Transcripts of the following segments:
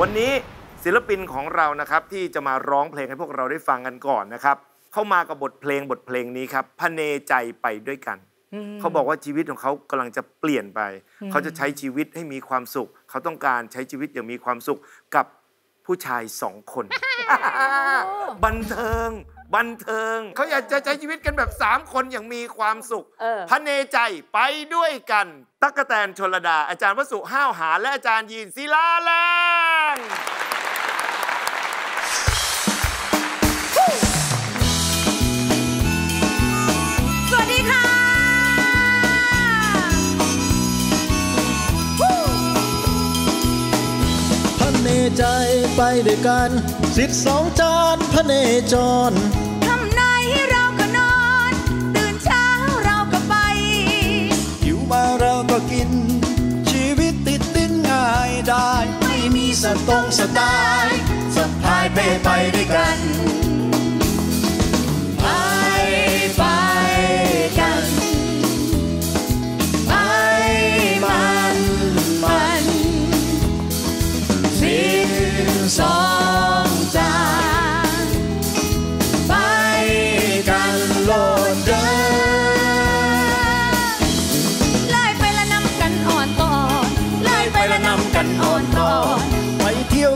วันนี้ศิลปินของเรานะครับที่จะมาร้องเพลงให้พวกเราได้ฟังกันก่อนนะครับเข้ามากับบทเพลงบทเพลงนี้ครับพเนใจไปด้วยกัน เขาบอกว่าชีวิตของเขากำลังจะเปลี่ยนไป เขาจะใช้ชีวิตให้มีความสุข เขาต้องการใช้ชีวิตอย่างมีความสุขกับผู้ชายสองคน บันเทิง บันเทิง เขาอยากจะใช้ชีวิตกันแบบ 3 คนอย่างมีความสุขเออพระเนใจไปด้วยกัน ตั๊กแตนชนระดา อาจารย์วสุห้าวหา และอาจารย์ยีนศิลาแรงสวัสดีค่ะพระเนใจไปด้วยกันสิทธิ์สองจานพระเนจร ก็กิน ชีวิตติดดิ้นง่ายได้ ไม่มีสตงสไตล์สะพายเป้ไปด้วยกัน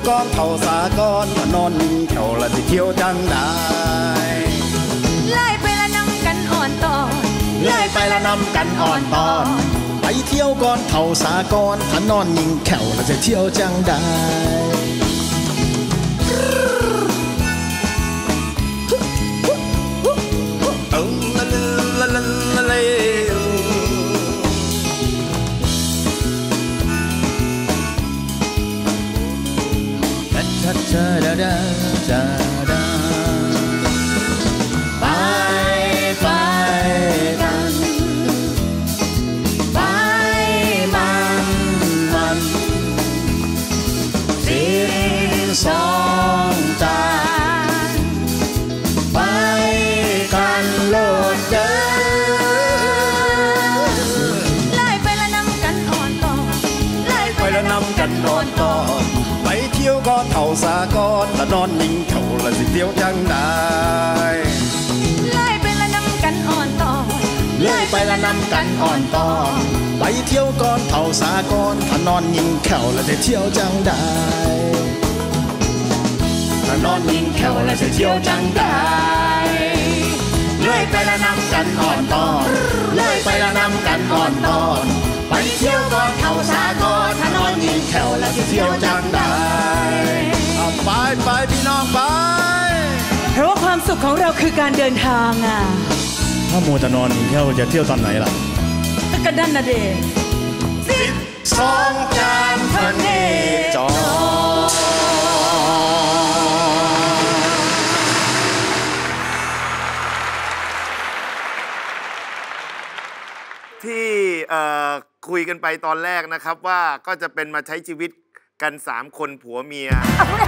ก่อนเท่าสากรมานอนแถวละสิเที่ยวจังได้ไล่ไปละนำกันอ่อนต่อนเลื่อยไปละนำกันอ่อนตอนไปเที่ยวก่อนเท่าสากรถ้านอนยิงแขวละจะเที่ยวจังได้ เที่ยวก็เท่าสากรละนอนนิ่งเท่าละสิเที่ยวจังได้ไล่ไปละนำกันอ่อนต่อนเลื่อยไปละนำกันอ่อนตอนไปเที่ยวก่อนเท่าสากรถ้านอนยิงแขวละจะเที่ยวจังได้ถ้านอนยิงแขวละจะเที่ยวจังได้เลื่อยไปละนำกันอ่อนตอนเลื่อยไปละนำกันอ่อนตอน ไปเที่ยวก่อนเท่าสากรถ้านอนยิงแขวละจะเที่ยวจังได้เอาไปไปพี่น้องไป เพราะว่าความสุขของเราคือการเดินทางอะ ถ้ามัวจะนอนยิงแขวจะเที่ยวตอนไหนล่ะก็ดันนะเดชสองจานพระเนจร คุยกันไปตอนแรกนะครับว่าก็จะเป็นมาใช้ชีวิตกัน3คนผัวเมีย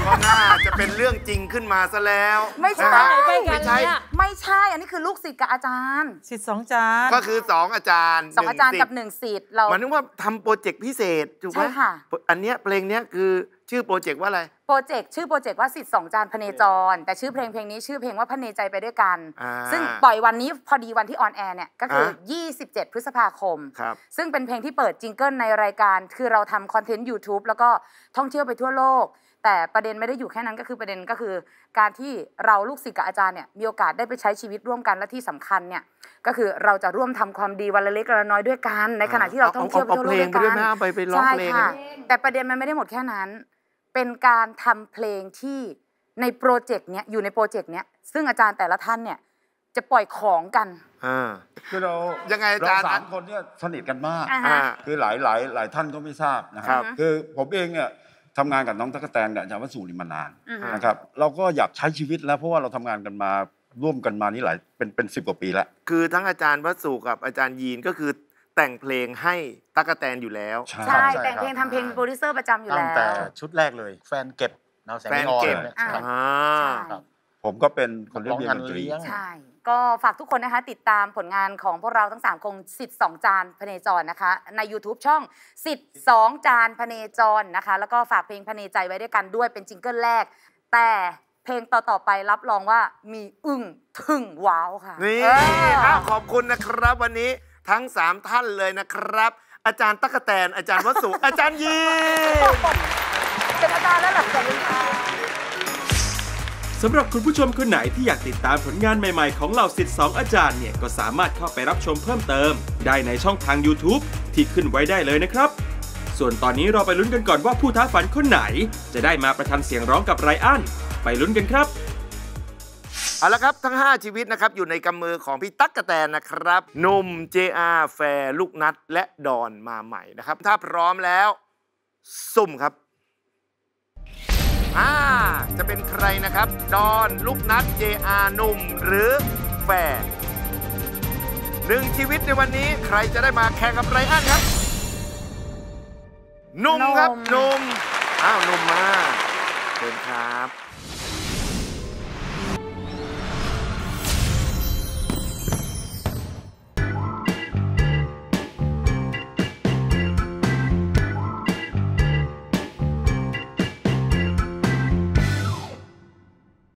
ก็น่าจะเป็นเรื่องจริงขึ้นมาซะแล้วไม่ใช่นะฮะใกล้ๆกันไม่ใช่เนี่ย ไม่ใช่อันนี้คือลูกศิษย์กับอาจารย์ศิษย์สองจารย์ก็คือ2อาจารย์สองอาจารย์กับหหนึ่งนึ่งศิษย์เราสิทธิ์หมายถึงว่าทำ project พิเศษถูกไหมใช่ค่ะ อันเนี้ยเพลงเนี้ยคือ ชื่อ project ว่าอะไร project ชื่อ project ว่าศิษย์สองจารย์พเนจร แต่ชื่อเพลงเพลงนี้ชื่อเพลงว่าพเนใจไปด้วยกัน อ่าซึ่งปล่อยวันนี้พอดีวันที่ on air เนี่ยก็คืออ่27 พฤษภาคม ครับ ซึ่งเป็นเพลงที่เปิด jingle ในรายการ คือเราทำ content YouTube แล้วก็ท่องเที่ยวไปทั่วโลก แต่ประเด็นไม่ได้อยู่แค่นั้นก็คือประเด็นก็คือ การที่เราลูกศิษย์กับอาจารย์เนี่ยมีโอกาสได้ไปใช้ชีวิตร่วมกันและที่สำคัญเนี่ยก็คือเราจะร่วมทำความดีวันละเล็กวันละน้อยด้วยกัน ในขณะที่เราท่องเที่ยวไปเอาทั่วโลเพกลงด้วยไปด้วยกันไหมเอาไปไปร้องใช่เพลง ค่ะกันแต่ประเด็นมันไม่ได้หมดแค่นั้น เป็นการทำเพลงที่ในโปรเจกต์เนี้ยอยู่ในโปรเจกต์เนี้ยซึ่งอาจารย์แต่ละท่านเนี่ยจะปล่อยของกัน อ่า คือเรายังไงอาจารย์เสามคนเนี่ยสนิทกันมากอ่าอ่าฮะ คือหลายหลายหลายท่านก็ไม่ทราบนะคครัรับ บ คือผมเองเนี่ยทำงานกับน้องตั๊กแตนกับอาจารย์วสุนี่มานานอือฮึ นะครับเราก็อยากใช้ชีวิตแล้วเพราะว่าเราทำงานกันมาร่วมกันมานี่หลายเป็นเป็นสิบกว่าปีแล้ว คือทั้งอาจารย์วสุกับอาจารย์ยีนก็คือ แต่งเพลงให้ตั๊กแตนอยู่แล้ว ใช่ใช่ใช่แต่งเพลงครับทำเพลงโปรดิวเซอร์ประจำอยู่ตั้แล้งวแต่ชุดแรกเลย แฟนเก็บนาวแสงแฟนนีออนเก็บเนี่ยอ่าครับอ่าใช่ผมก็เป็นคนเรียบร้องเรียนงานดนตรีเลี้ยงใช่ก็ฝากทุกคนนะคะ ติดตามผลงานของพวกเราทั้ง 3 คงสิทธิ์สองจานพเนจรนะคะ ใน YouTube ช่องสิทธิ์สองจานพเนจรนะคะ แล้วก็ฝากเพลงพเนใจไว้ด้วยกันด้วยเป็นจิงเกิลแรก แต่เพลงต่อ ๆ ไปรับรองว่ามีอึ้งทึ่งว้าวค่ะ นี่เอออ้าวขอบคุณนะครับวันนี้ ทั้ง 3 ท่านเลยนะครับ อาจารย์ตั๊กแตน อาจารย์วสุ อาจารย์ยีเป็นอาจารย์แล้วหลังจากนี้ค่ะสำหรับคุณผู้ชมคนไหนที่อยากติดตามผลงานใหม่ๆ ของเหล่าสิทธิ์สองอาจารย์เนี่ยก็สามารถเข้าไปรับชมเพิ่มเติม ได้ในช่องทาง YouTube ที่ขึ้นไว้ได้เลยนะครับ ส่วนตอนนี้เราไปลุ้นกันก่อนว่าผู้ท้าฝันคนไหน จะได้มาประชันเสียงร้องกับไรอันไปลุ้นกันครับ เอาละครับทั้ง 5 ชีวิตนะครับอยู่ในกำมือของพี่ตั๊กกะแตนนะครับหนุ่ม JR แฟร์ลูกนัดและดอนมาใหม่นะครับ ถ้าพร้อมแล้ว สุ่มครับอ่าจะเป็นใครนะครับ ดอนลูกนัด JR หนุ่มหรือแฟร์หนึ่งชีวิตในวันนี้ใครจะได้มาแข่งกับไรอันครับหนุ่มครับหนุ่มอ้าวหนุ่มมาเชิญครับ